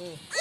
Mm.